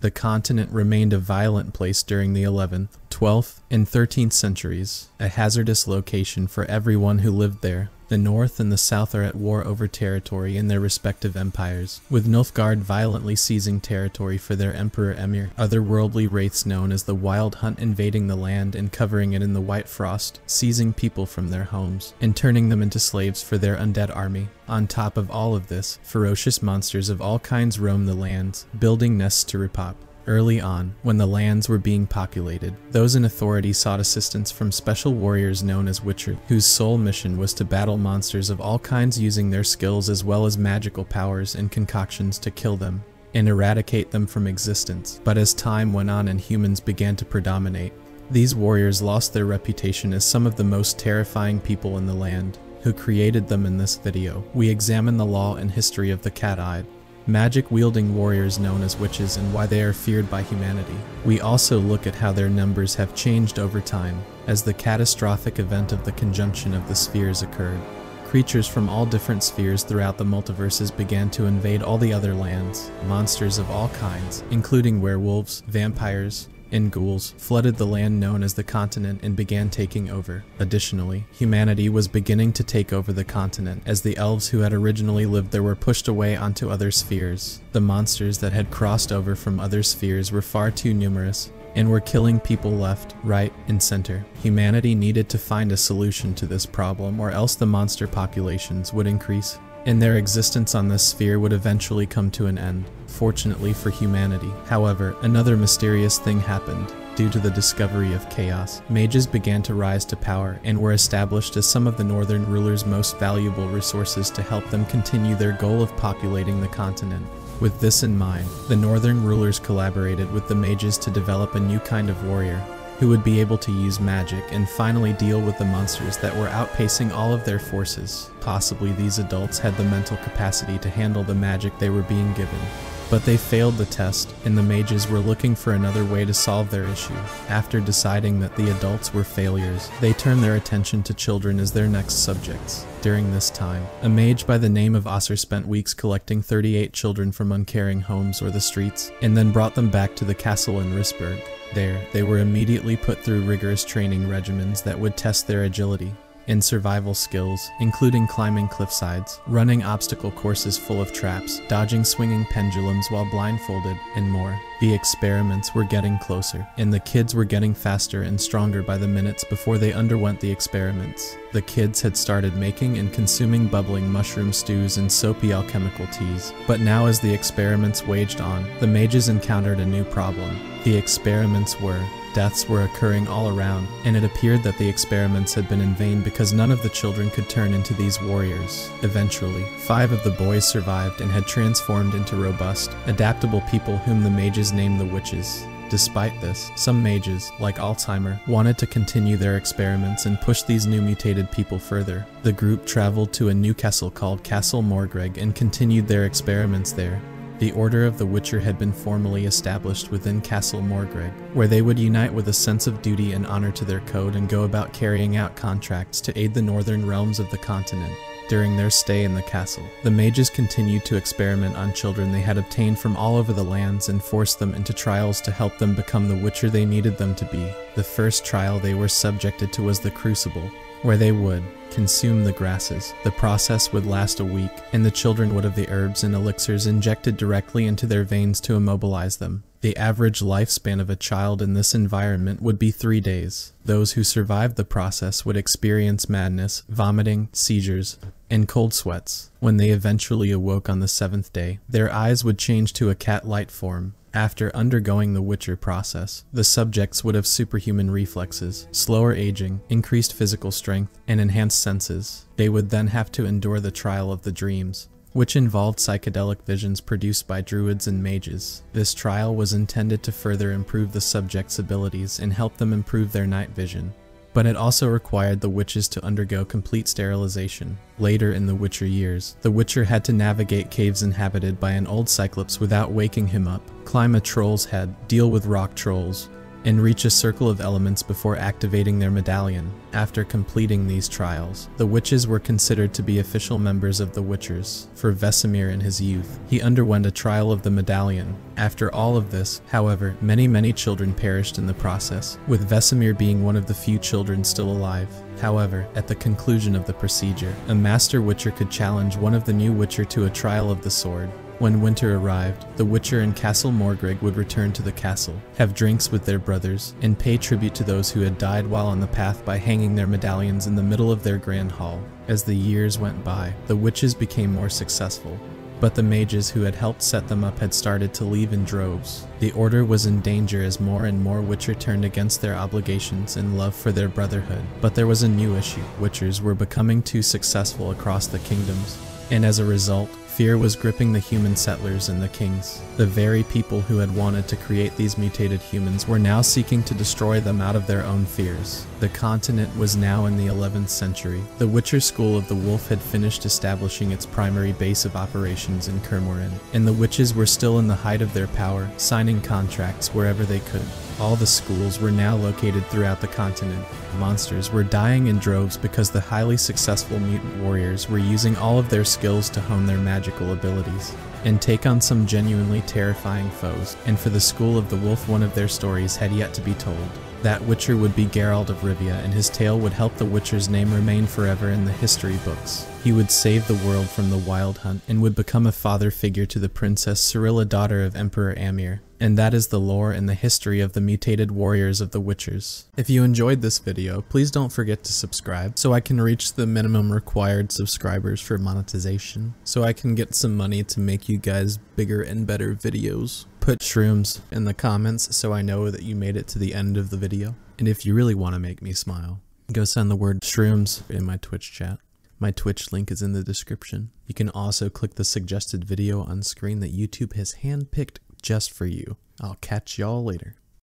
The continent remained a violent place during the 11th, 12th, and 13th centuries, a hazardous location for everyone who lived there. The North and the South are at war over territory in their respective empires, with Nilfgaard violently seizing territory for their Emperor Emhyr, otherworldly wraiths known as the Wild Hunt invading the land and covering it in the White Frost, seizing people from their homes, and turning them into slaves for their undead army. On top of all of this, ferocious monsters of all kinds roam the lands, building nests to repop. Early on, when the lands were being populated, those in authority sought assistance from special warriors known as Witcher, whose sole mission was to battle monsters of all kinds using their skills as well as magical powers and concoctions to kill them and eradicate them from existence. But as time went on and humans began to predominate, these warriors lost their reputation as some of the most terrifying people in the land. Who created them in this video? We examine the law and history of the cat-eyed, magic-wielding warriors known as witchers and why they are feared by humanity. We also look at how their numbers have changed over time as the catastrophic event of the conjunction of the spheres occurred. Creatures from all different spheres throughout the multiverses began to invade all the other lands. Monsters of all kinds, including werewolves, vampires, and ghouls flooded the land known as the continent and began taking over. Additionally, humanity was beginning to take over the continent as the elves who had originally lived there were pushed away onto other spheres. The monsters that had crossed over from other spheres were far too numerous and were killing people left, right, and center. Humanity needed to find a solution to this problem or else the monster populations would increase and their existence on this sphere would eventually come to an end, fortunately for humanity. However, another mysterious thing happened. Due to the discovery of chaos, mages began to rise to power and were established as some of the northern rulers' most valuable resources to help them continue their goal of populating the continent. With this in mind, the northern rulers collaborated with the mages to develop a new kind of warrior, who would be able to use magic and finally deal with the monsters that were outpacing all of their forces. Possibly these adults had the mental capacity to handle the magic they were being given. But they failed the test, and the mages were looking for another way to solve their issue. After deciding that the adults were failures, they turned their attention to children as their next subjects. During this time, a mage by the name of Osser spent weeks collecting 38 children from uncaring homes or the streets, and then brought them back to the castle in Rissberg. There, they were immediately put through rigorous training regimens that would test their agility and survival skills, including climbing cliffsides, running obstacle courses full of traps, dodging swinging pendulums while blindfolded, and more. The experiments were getting closer, and the kids were getting faster and stronger by the minutes before they underwent the experiments. The kids had started making and consuming bubbling mushroom stews and soapy alchemical teas. But now as the experiments waged on, the mages encountered a new problem. The experiments were Deaths were occurring all around, and it appeared that the experiments had been in vain because none of the children could turn into these warriors. Eventually, five of the boys survived and had transformed into robust, adaptable people whom the mages named the witchers. Despite this, some mages, like Alzheimer, wanted to continue their experiments and push these new mutated people further. The group traveled to a new castle called Castle Morgreg and continued their experiments there. The Order of the Witcher had been formally established within Castle Morgreg, where they would unite with a sense of duty and honor to their code and go about carrying out contracts to aid the northern realms of the continent. During their stay in the castle, the mages continued to experiment on children they had obtained from all over the lands and forced them into trials to help them become the Witcher they needed them to be. The first trial they were subjected to was the Crucible, where they would consume the grasses. The process would last a week, and the children would have the herbs and elixirs injected directly into their veins to immobilize them. The average lifespan of a child in this environment would be three days. Those who survived the process would experience madness, vomiting, seizures, and cold sweats. When they eventually awoke on the seventh day, their eyes would change to a cat-like form, after undergoing the Witcher process, the subjects would have superhuman reflexes, slower aging, increased physical strength, and enhanced senses. They would then have to endure the trial of the dreams, which involved psychedelic visions produced by druids and mages. This trial was intended to further improve the subjects' abilities and help them improve their night vision but it also required the witchers to undergo complete sterilization. Later in the Witcher years, the Witcher had to navigate caves inhabited by an old Cyclops without waking him up, climb a troll's head, deal with rock trolls, and reach a circle of elements before activating their medallion. After completing these trials, the witchers were considered to be official members of the Witchers. For Vesemir in his youth, he underwent a trial of the medallion. After all of this, however, many many children perished in the process, with Vesemir being one of the few children still alive. However, at the conclusion of the procedure, a Master Witcher could challenge one of the new Witcher to a trial of the sword. When winter arrived, the Witcher and Castle Morgrig would return to the castle, have drinks with their brothers, and pay tribute to those who had died while on the path by hanging their medallions in the middle of their grand hall. As the years went by, the witchers became more successful, but the mages who had helped set them up had started to leave in droves. The order was in danger as more and more Witcher turned against their obligations and love for their brotherhood. But there was a new issue. Witchers were becoming too successful across the kingdoms, and as a result, Fear was gripping the human settlers and the kings. The very people who had wanted to create these mutated humans were now seeking to destroy them out of their own fears. The continent was now in the 11th century. The Witcher School of the Wolf had finished establishing its primary base of operations in Kaer Morhen, and the witchers were still in the height of their power, signing contracts wherever they could. All the schools were now located throughout the continent. Monsters were dying in droves because the highly successful mutant warriors were using all of their skills to hone their magical abilities and take on some genuinely terrifying foes, and for the School of the Wolf one of their stories had yet to be told. That Witcher would be Geralt of Rivia, and his tale would help the Witcher's name remain forever in the history books. He would save the world from the Wild Hunt, and would become a father figure to the Princess Cirilla daughter of Emperor Emhyr. And that is the lore and the history of the mutated warriors of the Witchers. If you enjoyed this video, please don't forget to subscribe so I can reach the minimum required subscribers for monetization, so I can get some money to make you guys bigger and better videos. Put shrooms in the comments so I know that you made it to the end of the video. And if you really want to make me smile, go send the word shrooms in my Twitch chat. My Twitch link is in the description. You can also click the suggested video on screen that YouTube has handpicked just for you. I'll catch y'all later.